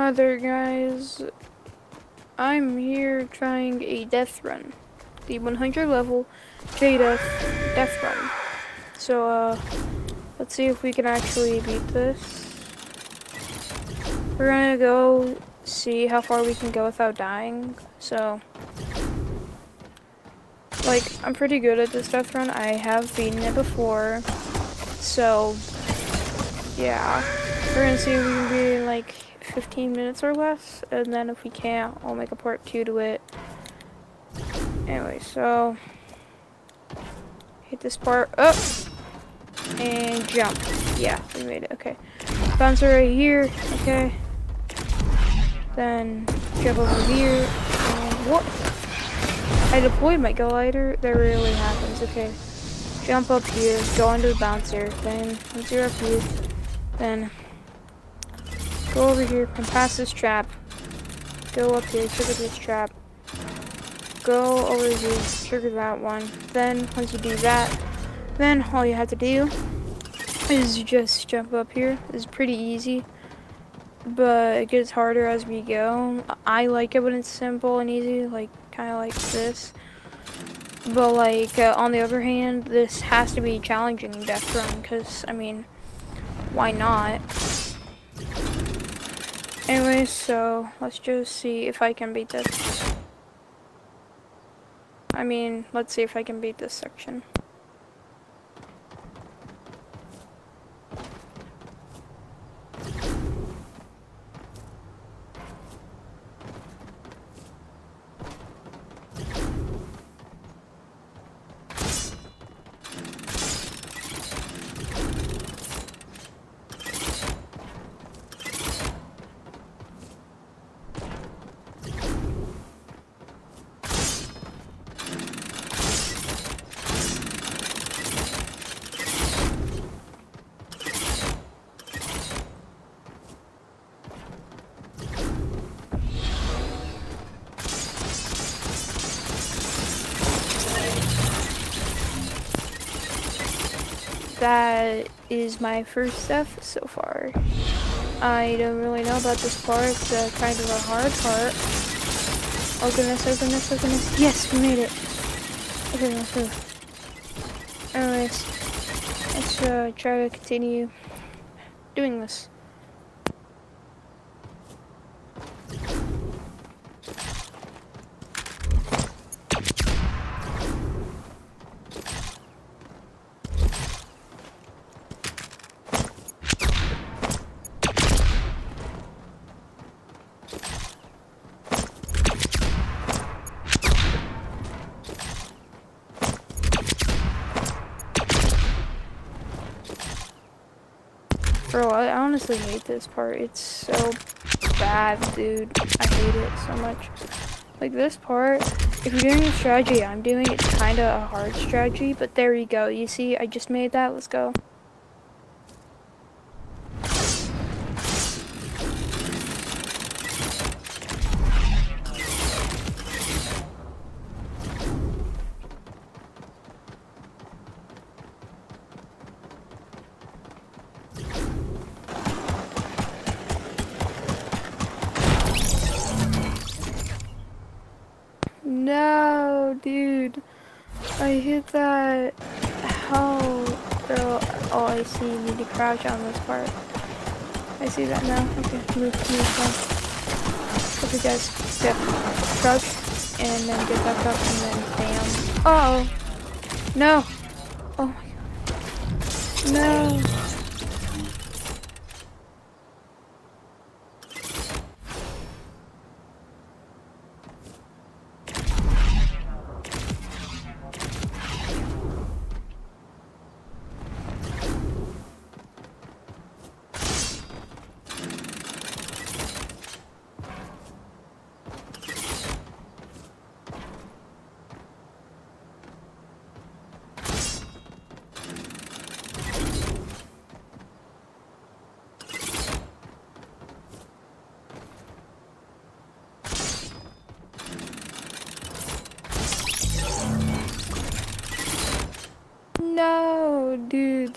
Hi there guys. I'm here trying a death run. The 100 level J-Death death run. So uh, let's see if we can actually beat this. We're gonna go see how far we can go without dying. So, like, I'm pretty good at this death run. I have beaten it before. So, yeah. We're gonna see if we can beat like 15 minutes or less. And then if we can't, I'll make a part two to it. Anyway, so hit this part up and jump. Yeah, we made it. Okay. Bouncer right here. Okay. Then jump over here. And what? I deployed my glider. That really happens. Okay. Jump up here. Go under the bouncer. Then once you're up here, then go over here and pass this trap. Go up here. Trigger this trap. Go over here. Trigger that one. Then once you do that, then all you have to do is just jump up here. It's pretty easy but it gets harder as we go. I like it when it's simple and easy, like kind of like this. But like uh, on the other hand, this has to be challenging in Death Run because I mean, why not? Anyway, so let's just see if I can beat this. I mean, let's see if I can beat this section. That is my first death so far. I don't really know about this part, it's uh, kind of a hard part. Oh goodness, oh goodness, oh goodness. Yes, we made it. Okay, let's go. Anyways, let's uh, try to continue doing this. Bro, I honestly hate this part. It's so bad, dude. I hate it so much. Like this part, if you're doing the strategy I'm doing, it's kind of a hard strategy, but there you go. You see, I just made that. Let's go. Dude. I hit that. How? Oh, I see. You need to crouch on this part. I see that now. Okay, move, move, down. Okay, guys. Yeah. Crouch. And then get back up and then bam. Uh oh. No. Oh my god. No,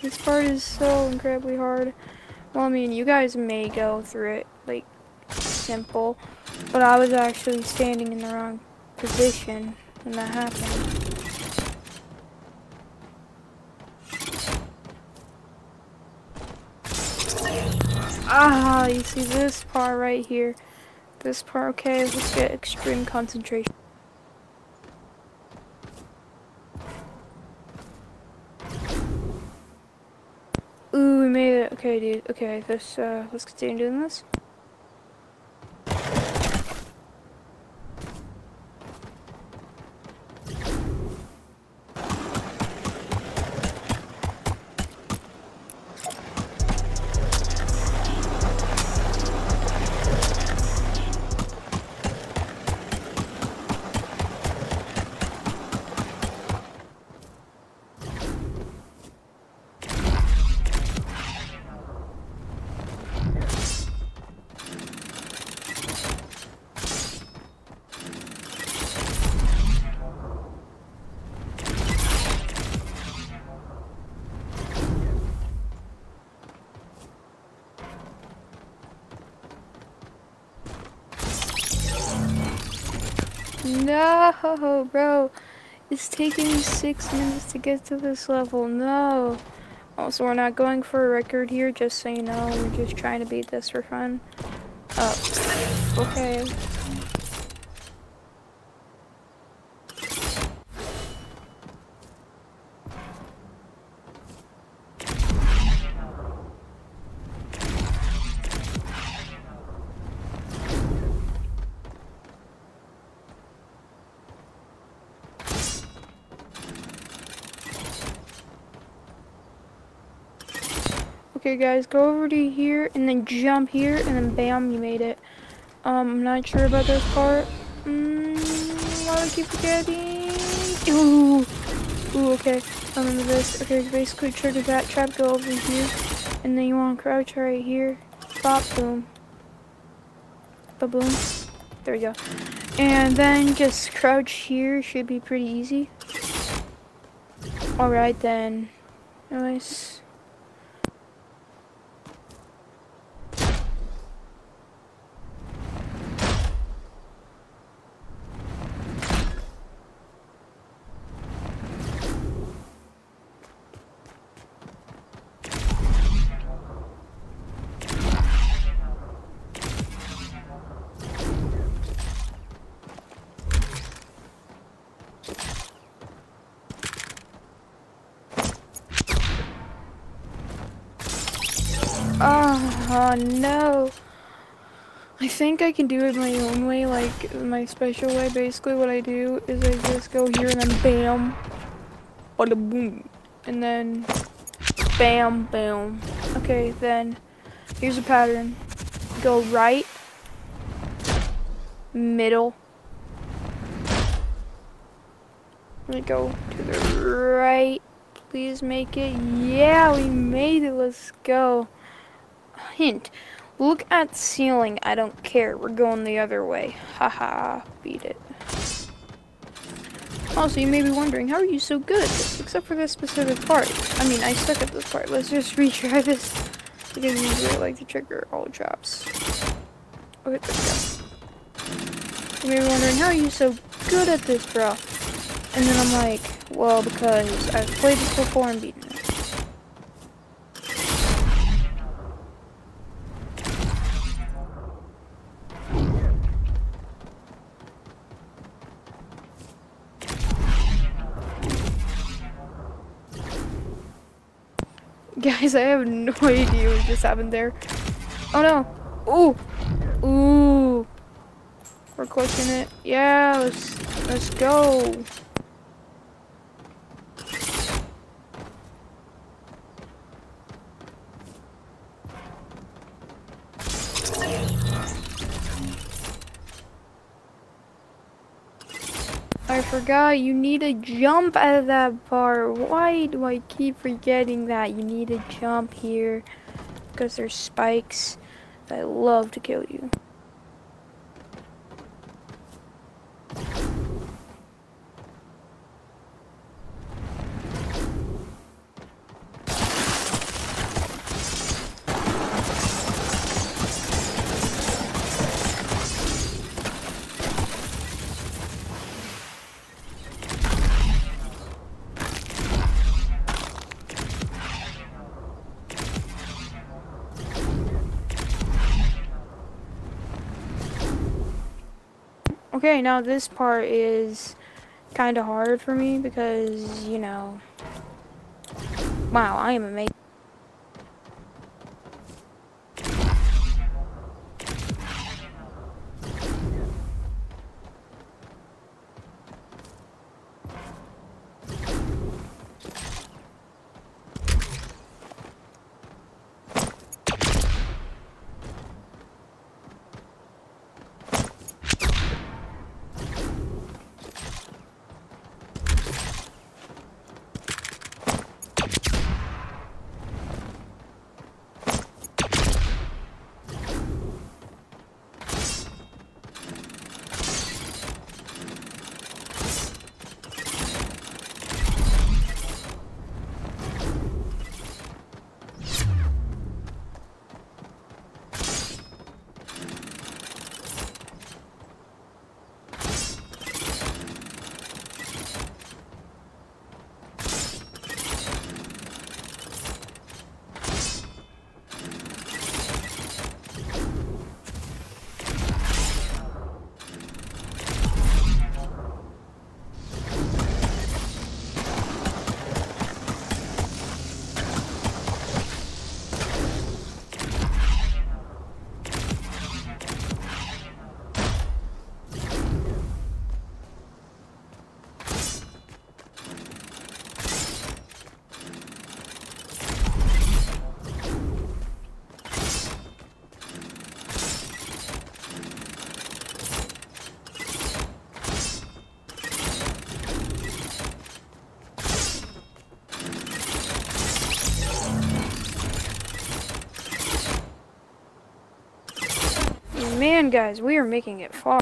this part is so incredibly hard. Well, I mean, you guys may go through it, like, simple, but I was actually standing in the wrong position when that happened. Ah, you see this part right here. This part, okay, let's get extreme concentration. Ooh, we made it. Okay, dude. Okay, let's, uh, let's continue doing this. No, bro. It's taking six minutes to get to this level. No. Also, we're not going for a record here, just so you know. We're just trying to beat this for fun. Oh, okay. Okay guys, go over to here and then jump here and then bam, you made it. Um, I'm not sure about this part. Mm, why do I keep forgetting? Ooh, ooh, okay. I'm remember this. Okay, basically trigger that trap, go over here. And then you want to crouch right here. Bop, boom. Ba boom. There we go. And then just crouch here, should be pretty easy. Alright then. Nice. Oh no. I think I can do it my own way, like my special way. Basically what I do is I just go here and then bam, bada boom, and then bam, bam. Okay, then here's a pattern. Go right, middle, let me go to the right. Please make it. Yeah, we made it. Let's go. Hint. Look at ceiling. I don't care. We're going the other way. Haha. Beat it. Also, you may be wondering, how are you so good? Except for this specific part. I mean, I suck at this part. Let's just retry this. Because usually I like to trigger all traps. Okay, there we go. You may be wondering, how are you so good at this, bro? And then I'm like, well, because I've played this before and beaten it. Guys, I have no idea what just happened there. Oh no. Ooh. Ooh. We're clutching it. Yeah, let's let's go. Forgot you need to jump out of that part. Why do I keep forgetting that? You need to jump here because there's spikes that love to kill you. Okay, now this part is kind of hard for me because, you know, wow, I am amazing. Guys, we are making it far.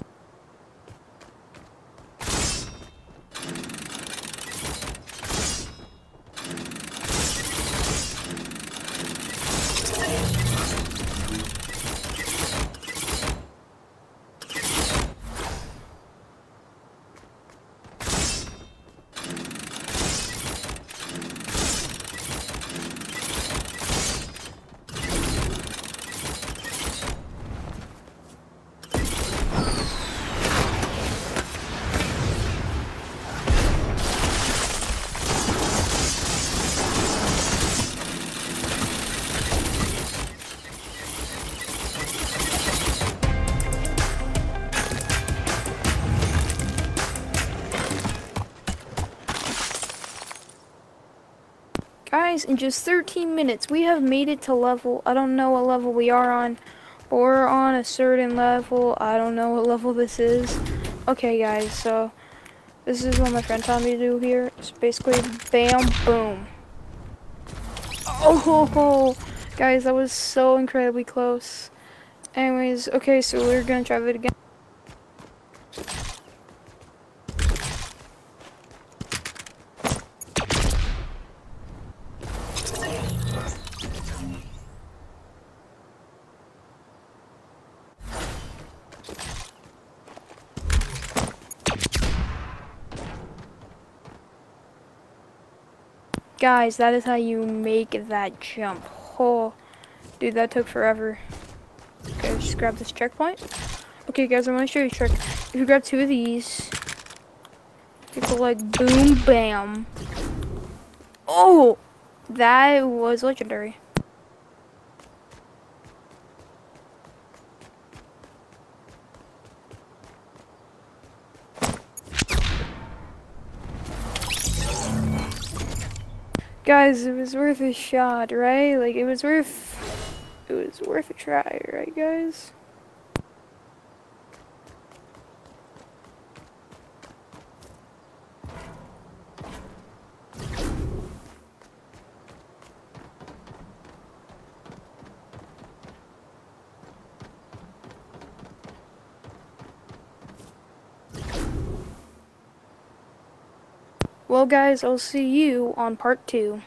Guys, in just 13 minutes, we have made it to level, I don't know what level we are on, we're on a certain level. I don't know what level this is. Okay, guys, so this is what my friend taught me to do here. It's basically bam, boom. Oh, guys, that was so incredibly close. Anyways, okay, so we're gonna try it again. Guys, that is how you make that jump. Oh, dude, that took forever. Okay, just grab this checkpoint. Okay, guys, I'm gonna show you a trick. If you grab two of these, you go like boom, bam. Oh, that was legendary. Guys, it was worth a shot, right? Like, it was worth... It was worth a try, right, guys? Well, guys, I'll see you on part two.